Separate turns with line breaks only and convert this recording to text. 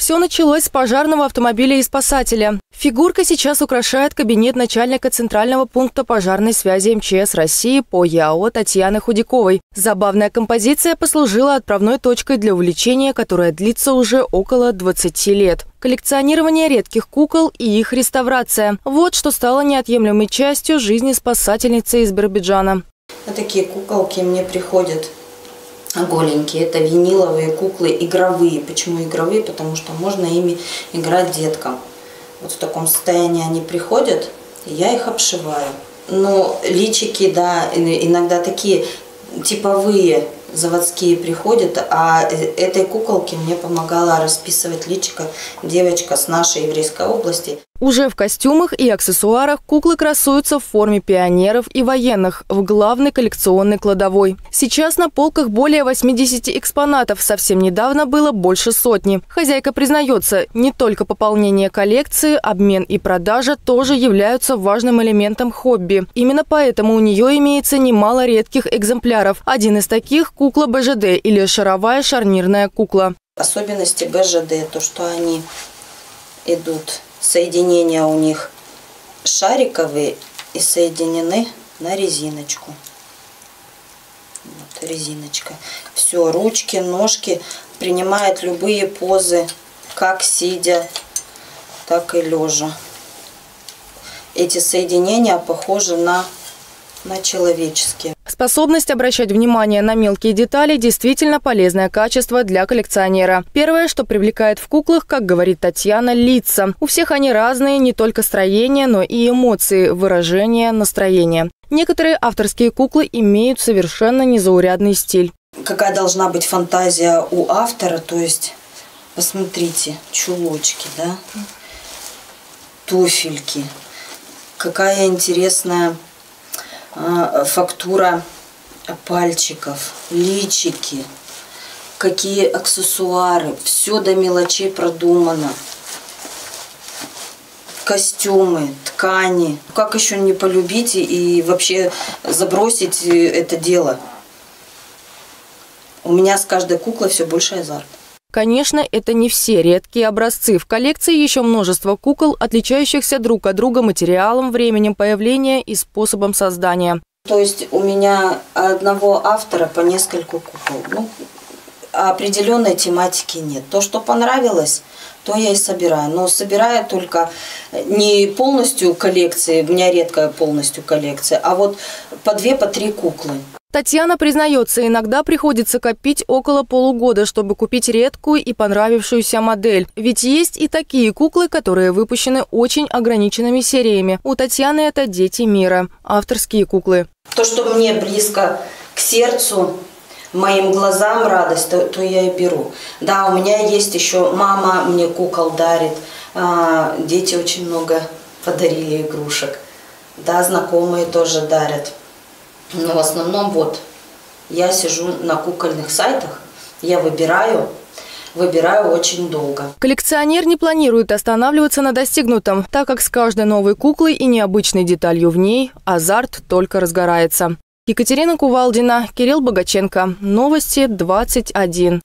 Все началось с пожарного автомобиля и спасателя. Фигурка сейчас украшает кабинет начальника Центрального пункта пожарной связи МЧС России по ЯО Татьяны Худяковой. Забавная композиция послужила отправной точкой для увлечения, которое длится уже около 20 лет. Коллекционирование редких кукол и их реставрация. Вот что стало неотъемлемой частью жизни спасательницы из Биробиджана.
Вот такие куколки мне приходят голенькие. Это виниловые куклы игровые. Почему игровые? Потому что можно ими играть деткам. Вот в таком состоянии они приходят, и я их обшиваю. Но личики, да, иногда такие типовые заводские приходят, а этой куколке мне помогала расписывать личико девочка с нашей еврейской области.
Уже в костюмах и аксессуарах куклы красуются в форме пионеров и военных в главной коллекционной кладовой. Сейчас на полках более 80 экспонатов, совсем недавно было больше сотни. Хозяйка признается, не только пополнение коллекции, обмен и продажа тоже являются важным элементом хобби. Именно поэтому у нее имеется немало редких экземпляров. Один из таких – кукла БЖД или шаровая шарнирная кукла.
Особенности БЖД – то, что они идут соединения у них шариковые и соединены на резиночку. Вот резиночка. Все, ручки, ножки принимает любые позы, как сидя, так и лежа. Эти соединения похожи на, на человеческие.
Способность обращать внимание на мелкие детали – действительно полезное качество для коллекционера. Первое, что привлекает в куклах, как говорит Татьяна, лица. У всех они разные, не только строение, но и эмоции, выражение, настроение. Некоторые авторские куклы имеют совершенно незаурядный стиль.
Какая должна быть фантазия у автора, то есть, посмотрите, чулочки, да, туфельки, какая интересная фактура пальчиков, личики, какие аксессуары, все до мелочей продумано. Костюмы, ткани. Как еще не полюбить и вообще забросить это дело? У меня с каждой куклой все больше азарт.
Конечно, это не все редкие образцы. В коллекции еще множество кукол, отличающихся друг от друга материалом, временем появления и способом создания.
То есть у меня одного автора по нескольку кукол. Ну, определенной тематики нет. То, что понравилось, то я и собираю. Но собираю только не полностью коллекции, у меня редкая полностью коллекция, а вот по две, по три куклы.
Татьяна признается, иногда приходится копить около полугода, чтобы купить редкую и понравившуюся модель. Ведь есть и такие куклы, которые выпущены очень ограниченными сериями. У Татьяны это «Дети мира» – авторские куклы.
То, что мне близко к сердцу, моим глазам радость, то, то я и беру. Да, у меня есть еще мама мне кукол дарит, а, дети очень много подарили игрушек. Да, знакомые тоже дарят. Но в основном вот я сижу на кукольных сайтах, я выбираю, выбираю очень долго.
Коллекционер не планирует останавливаться на достигнутом, так как с каждой новой куклой и необычной деталью в ней азарт только разгорается. Екатерина Кувалдина, Кирилл Богаченко. Новости 21.